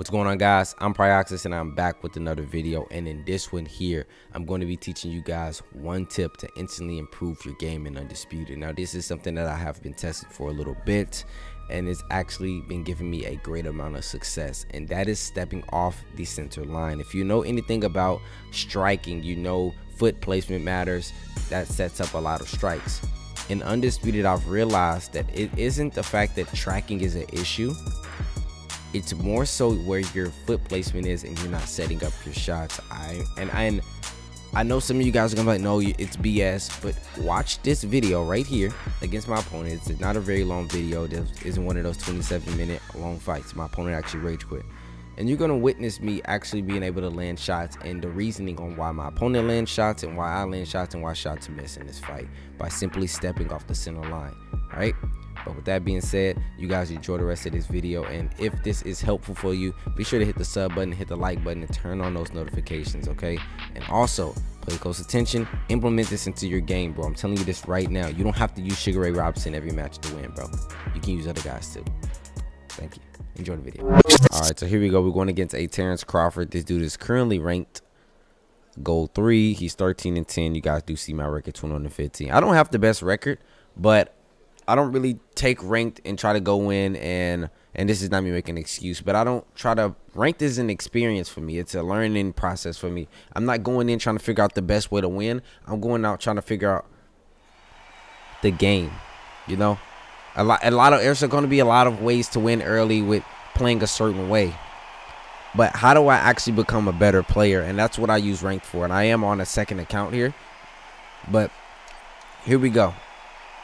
What's going on guys? I'm Pryoxis and I'm back with another video and in this one here I'm going to be teaching you guys one tip to instantly improve your game in Undisputed. Now this is something that I have been testing for a little bit and it's actually been giving me a great amount of success and that is stepping off the center line. If you know anything about striking, you know foot placement matters. That sets up a lot of strikes. In Undisputed I've realized that it isn't the fact that tracking is an issue it's more so where your foot placement is and you're not setting up your shots. I and I and I know some of you guys are gonna be like, no, it's BS, but watch this video right here against my opponent. It's not a very long video. This isn't one of those 27 minute long fights. My opponent actually rage quit. And you're gonna witness me actually being able to land shots and the reasoning on why my opponent lands shots and why I land shots and why shots miss in this fight by simply stepping off the center line. Right? But with that being said, you guys enjoy the rest of this video. And if this is helpful for you, be sure to hit the sub button, hit the like button, and turn on those notifications, okay? And also, pay close attention, implement this into your game, bro. I'm telling you this right now. You don't have to use Sugar Ray Robinson every match to win, bro. You can use other guys too. Thank you. Enjoy the video. All right, so here we go. We're going against a Terrence Crawford. This dude is currently ranked gold three. He's 13 and 10. You guys do see my record 21 and 15. I don't have the best record, but I don't really take ranked and try to go in and and this is not me making an excuse, but I don't try to ranked is an experience for me. It's a learning process for me. I'm not going in trying to figure out the best way to win. I'm going out trying to figure out the game. You know, a lot a lot of there's going to be a lot of ways to win early with playing a certain way. But how do I actually become a better player? And that's what I use ranked for. And I am on a second account here. But here we go.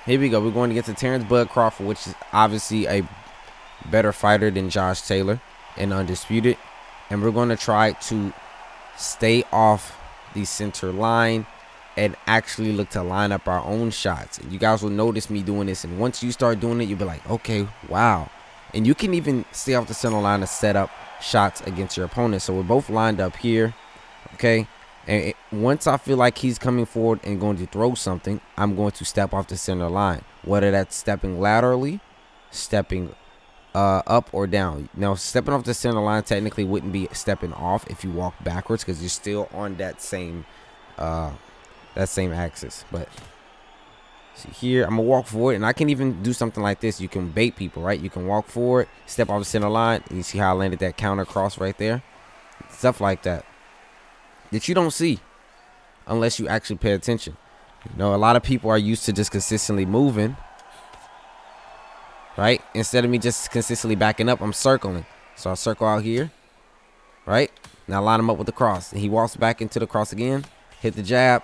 Here we go. We're going to get to Terrence Bud Crawford, which is obviously a better fighter than Josh Taylor and undisputed. And we're going to try to stay off the center line and actually look to line up our own shots. And you guys will notice me doing this. And once you start doing it, you'll be like, okay, wow. And you can even stay off the center line to set up shots against your opponent. So we're both lined up here. Okay. And once I feel like he's coming forward and going to throw something, I'm going to step off the center line. Whether that's stepping laterally, stepping uh, up or down. Now, stepping off the center line technically wouldn't be stepping off if you walk backwards because you're still on that same uh, that same axis. But see here, I'm gonna walk forward, and I can even do something like this. You can bait people, right? You can walk forward, step off the center line, and you see how I landed that counter cross right there. Stuff like that that you don't see unless you actually pay attention. You know, a lot of people are used to just consistently moving, right? Instead of me just consistently backing up, I'm circling. So I circle out here, right? Now line him up with the cross. And he walks back into the cross again, hit the jab,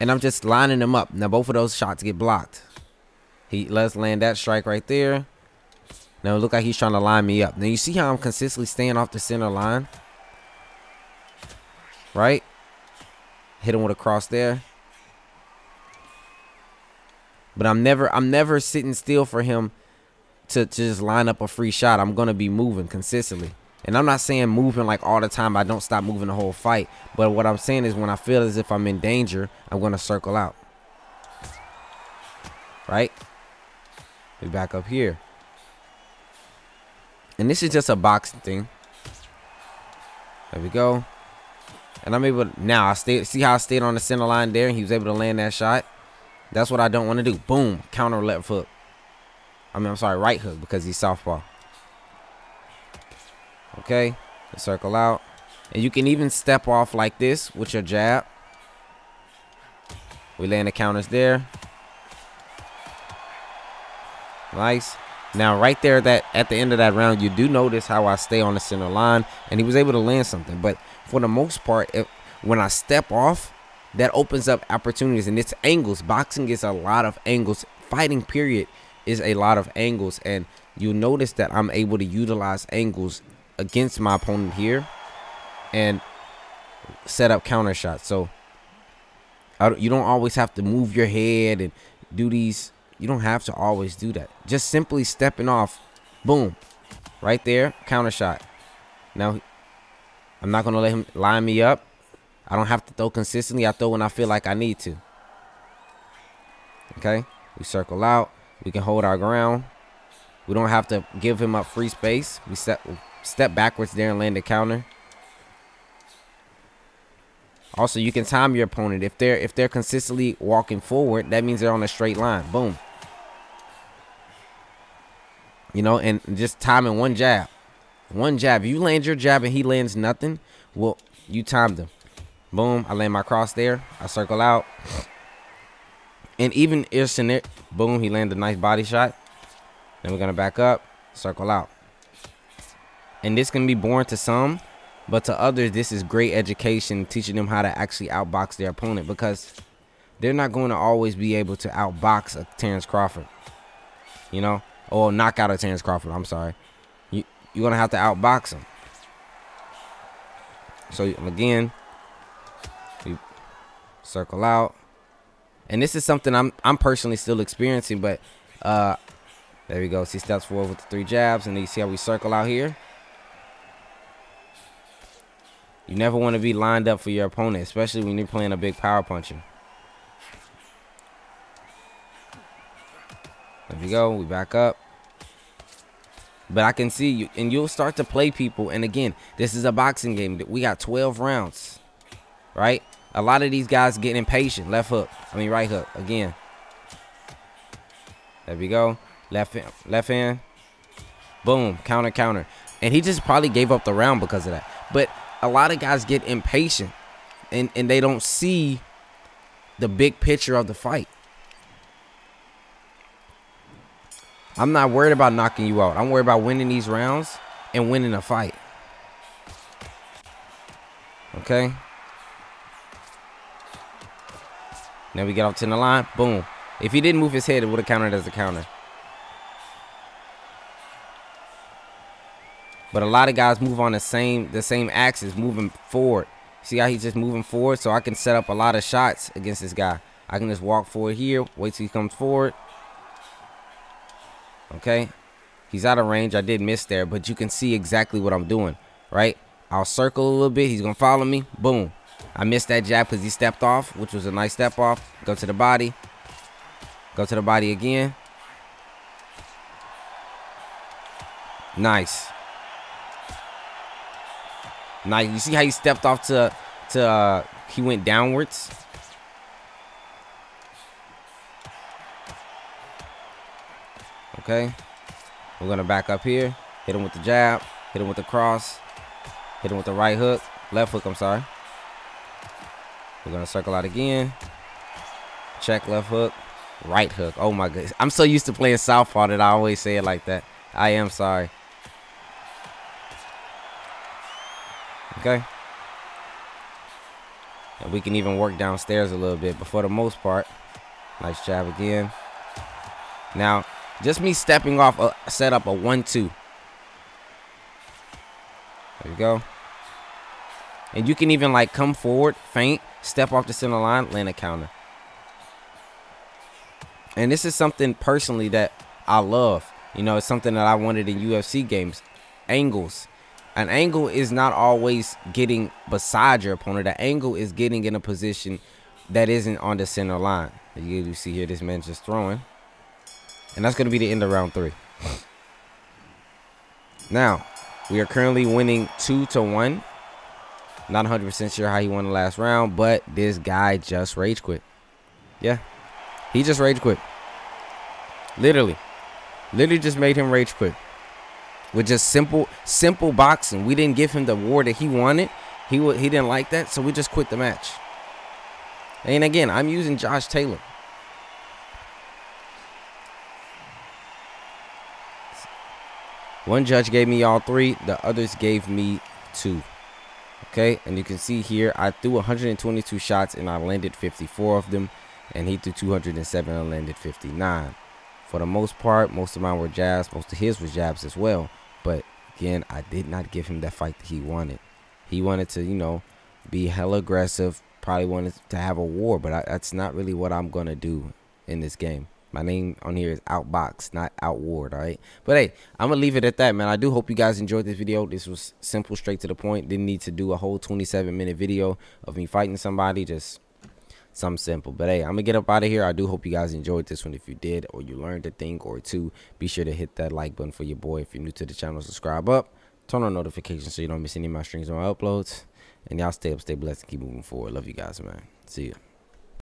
and I'm just lining him up. Now both of those shots get blocked. He let's land that strike right there. Now look like he's trying to line me up. Now you see how I'm consistently staying off the center line? Right? Hit him with a cross there. But I'm never I'm never sitting still for him to, to just line up a free shot. I'm gonna be moving consistently. And I'm not saying moving like all the time. I don't stop moving the whole fight. But what I'm saying is when I feel as if I'm in danger, I'm gonna circle out. Right? We back up here. And this is just a boxing thing. There we go. And I'm able to, now I stay see how I stayed on the center line there and he was able to land that shot. That's what I don't want to do. Boom. Counter left hook. I mean, I'm sorry, right hook because he's southpaw. Okay. Circle out. And you can even step off like this with your jab. We land the counters there. Nice. Now, right there, that at the end of that round, you do notice how I stay on the center line, and he was able to land something. But for the most part, if, when I step off, that opens up opportunities, and it's angles. Boxing is a lot of angles. Fighting, period, is a lot of angles, and you notice that I'm able to utilize angles against my opponent here, and set up counter shots. So you don't always have to move your head and do these you don't have to always do that. Just simply stepping off, boom, right there, counter shot. Now, I'm not going to let him line me up. I don't have to throw consistently. I throw when I feel like I need to. Okay, we circle out. We can hold our ground. We don't have to give him up free space. We step step backwards there and land the counter. Also, you can time your opponent. If they're if they're consistently walking forward, that means they're on a straight line. Boom. You know, and just timing one jab. One jab. If you land your jab and he lands nothing, well, you timed him. Boom. I land my cross there. I circle out. And even Irson, boom, he landed a nice body shot. Then we're going to back up, circle out. And this can be boring to some, but to others, this is great education, teaching them how to actually outbox their opponent because they're not going to always be able to outbox a Terrence Crawford. You know, or knock out of Terrence Crawford. I'm sorry. You you're gonna have to outbox him. So again, we circle out, and this is something I'm I'm personally still experiencing. But uh, there we go. See steps forward with the three jabs, and then you see how we circle out here. You never want to be lined up for your opponent, especially when you're playing a big power puncher. There we go. We back up. But I can see you, and you'll start to play people. And again, this is a boxing game. We got 12 rounds, right? A lot of these guys get impatient. Left hook. I mean, right hook. Again. There we go. Left hand. Left hand. Boom. Counter, counter. And he just probably gave up the round because of that. But a lot of guys get impatient and, and they don't see the big picture of the fight. I'm not worried about knocking you out. I'm worried about winning these rounds and winning a fight. Okay. Now we get off to the line. Boom. If he didn't move his head, it would have counted as a counter. But a lot of guys move on the same the same axis, moving forward. See how he's just moving forward? So I can set up a lot of shots against this guy. I can just walk forward here, wait till he comes forward. Okay. He's out of range. I did miss there, but you can see exactly what I'm doing, right? I'll circle a little bit. He's going to follow me. Boom. I missed that jab because he stepped off, which was a nice step off. Go to the body. Go to the body again. Nice. Now you see how he stepped off to to uh, he went downwards. Okay. We're gonna back up here. Hit him with the jab. Hit him with the cross. Hit him with the right hook. Left hook, I'm sorry. We're gonna circle out again. Check left hook. Right hook. Oh my goodness. I'm so used to playing southpaw that I always say it like that. I am sorry. Okay. And we can even work downstairs a little bit. But for the most part, nice jab again. Now, just me stepping off, a, set up a 1-2. There you go. And you can even like come forward, feint, step off the center line, land a counter. And this is something personally that I love. You know, it's something that I wanted in UFC games. Angles an angle is not always getting beside your opponent. The angle is getting in a position that isn't on the center line. You see here, this man's just throwing. And that's going to be the end of round three. Now, we are currently winning two to one. Not 100% sure how he won the last round, but this guy just rage quit. Yeah, he just rage quit. Literally. Literally just made him rage quit with just simple simple boxing. We didn't give him the war that he wanted. He he didn't like that, so we just quit the match. And again, I'm using Josh Taylor. One judge gave me all three, the others gave me two. Okay, and you can see here, I threw 122 shots and I landed 54 of them, and he threw 207 and landed 59. For the most part, most of mine were jabs, most of his was jabs as well. But again, I did not give him that fight that he wanted. He wanted to, you know, be hella aggressive. Probably wanted to have a war, but I, that's not really what I'm gonna do in this game. My name on here is Outbox, not Outward, all right? But hey, I'm going to leave it at that, man. I do hope you guys enjoyed this video. This was simple, straight to the point. Didn't need to do a whole 27-minute video of me fighting somebody. Just something simple. But hey, I'm gonna get up out of here. I do hope you guys enjoyed this one. If you did, or you learned a thing or two, be sure to hit that like button for your boy. If you're new to the channel, subscribe up, turn on notifications so you don't miss any of my streams or my uploads. And y'all stay up, stay blessed, and keep moving forward. Love you guys, man. See ya.